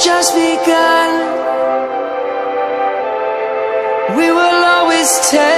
just begun. We will always take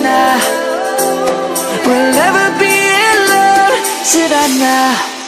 Savannah We'll never be alone Savannah